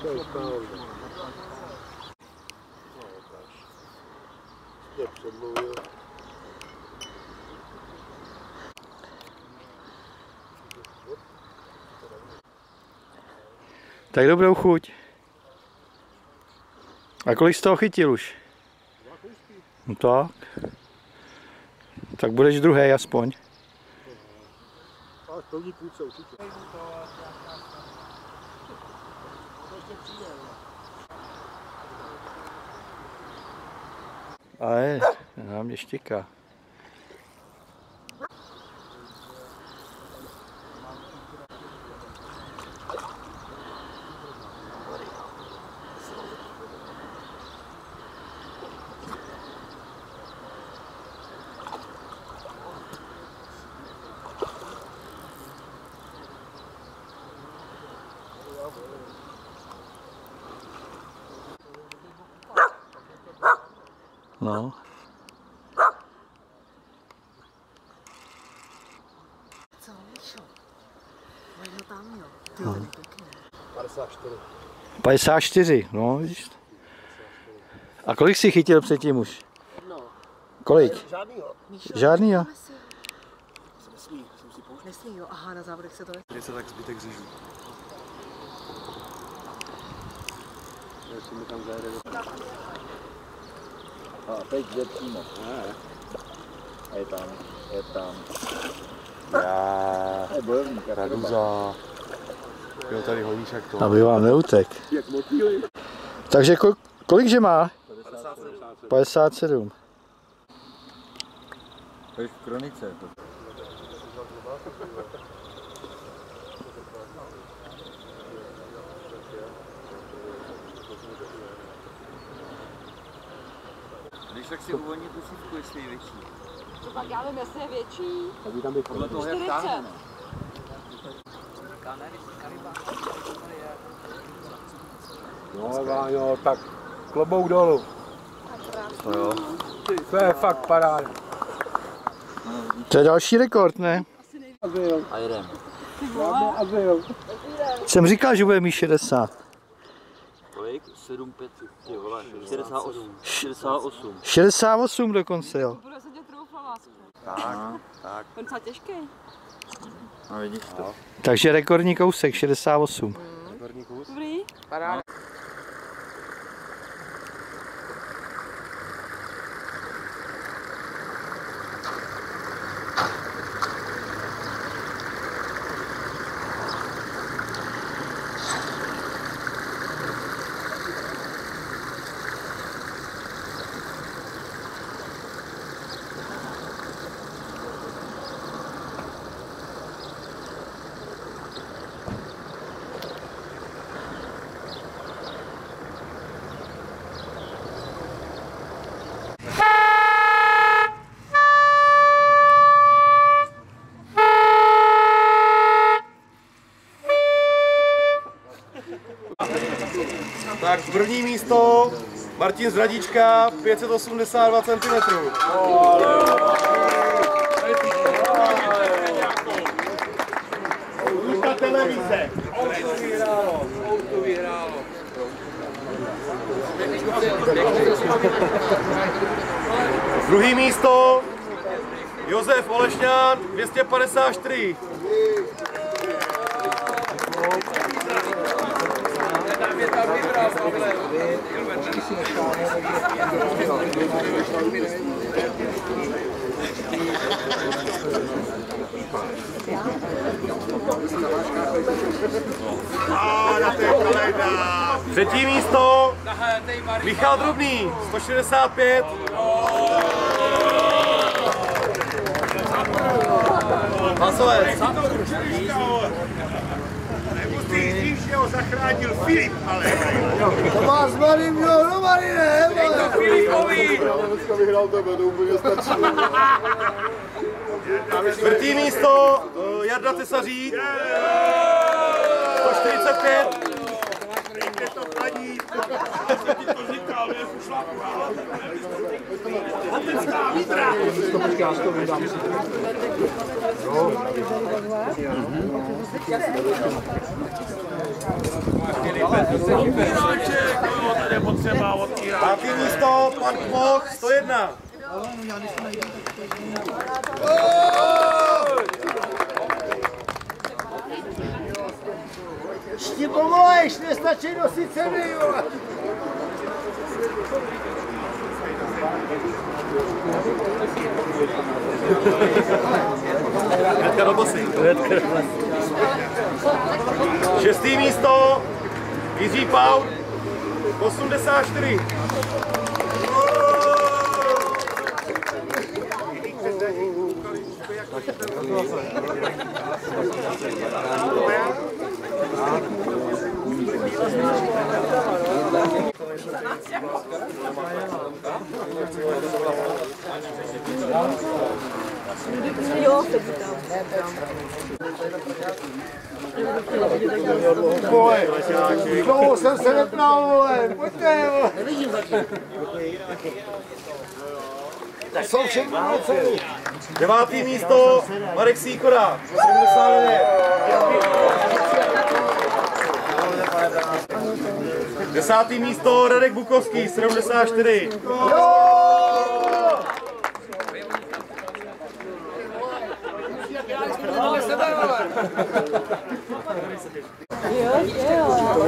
Tak dobrou chuť. A kolik z toho chytil už? No tak. Tak budeš druhý aspoň. Ale půlce určitě. Ale na mě štěká. No. Co, Míšo? Mají ho tam, jo. Ty no. pěkně. 54. 54, no vidíš. A kolik jsi chytil předtím už? No. Kolik? Žádnýho. Míšo, Žádný, jo? dáme si. Se nesmí. Nesmí, jo. Aha, na závodech se to ne... Když se tak zbytek. Jestli mi tam zajede. A teď jde přímo. A je tam, je tam. Já, Je bojovník. Raduza. Jo, tady hodíš jak to. Aby vám neutek. Jak motýly. Takže ko- kolik že má? 57. To je v kronice. To. Když tak si uvolní tu sívku, jestli je větší. To pak já vím, jestli je větší. Tak by tam být Podle toho, jak 40. táhne. no. Váňo, tak klobouk dolů. To jo. To je fakt paráda. To je další rekord, ne? A azyl. Jsem říkal, že bude mít 60. Kolik? 7, 5, ty vole. 68. 68. 68 dokonce, jo. Bude se tě troufla láska. Tak, tak. Ten docela těžký. A vidíš to. Takže rekordní kousek, 68. Dobrý. Tak první místo Martin Zradička 582 cm. televize. Druhý místo Josef Olešňán 254. Třetí místo Michal Drobný 165. Hlasovec. Zachránil Filip, ale. To má s malým, jo, no malý ne, vole. Filipovi. Dneska vyhrál tebe, to úplně stačí. Čtvrtý místo eh, Jarda Tesařík. 145. Pátý místo, pan Kmoch, 101. Ještě povolejš, nestačí nosit ceny, vole. Hnedka do bosy. Šestý místo, Jiří Paul, 84. Jo, Vole, dlouho jsem se nepnal, vole, pojďte, vole. To jsou všechno na cenu. Devátý místo, Marek Sýkora, 79. Desátý místo, Radek Bukovský, 74.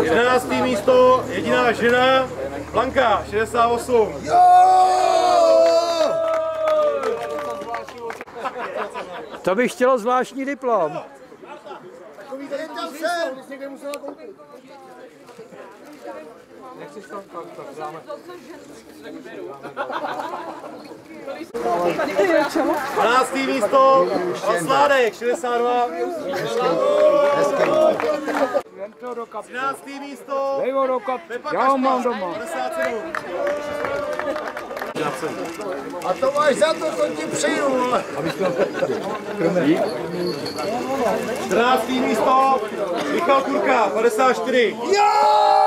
11. místo, jediná žena, Blanka, 68. Jo! To bych chtělo zvláštní diplom. Takový tady, někde 12. místo, Osládek, 62. 13. místo, Pepa Já ho mám doma. 57. A to máš za to, co ti přeju. 14. místo, Michal Kurka, 54. Jo!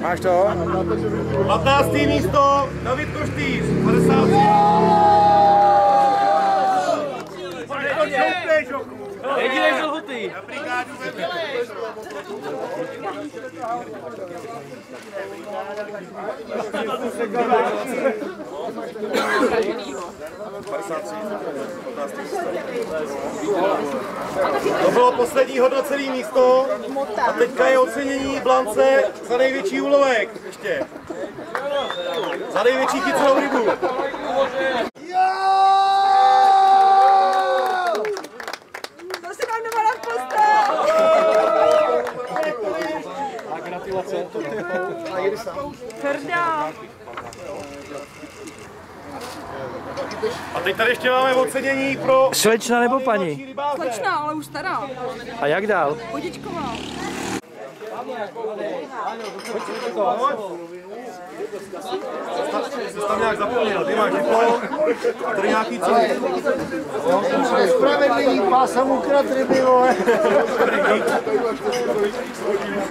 Máš to? 15. místo, David Koštýř, 53. Jedinej žlhutý. To bylo poslední hodnocený místo. A teďka je ocenění Blance za největší úlovek. Ještě. Za největší chycenou rybu. To si mám doma na postel. Hrdá. A teď tady ještě máme ocenění pro Slečna nebo paní? Slečna, ale už stará. A jak dál? Vodičková. Jsi tam nějak zapomněl, ty máš diplom, tady nějaký co? Spravedlivý pás jsem ukrad ryby, vole.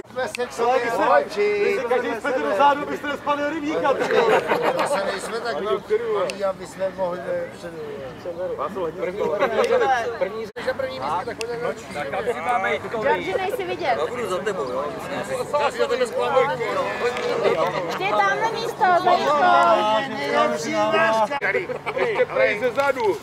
Jsme se k sobě hoči. Každý jste do zádu, byste nespali rybníka. To se nejsme tak malí, aby jsme mohli předu. Georgi, nejsi vidět. Já budu za tebou, jo. Ty tam na místo, za místo. Nejlepší náška. Ale i ze zadu.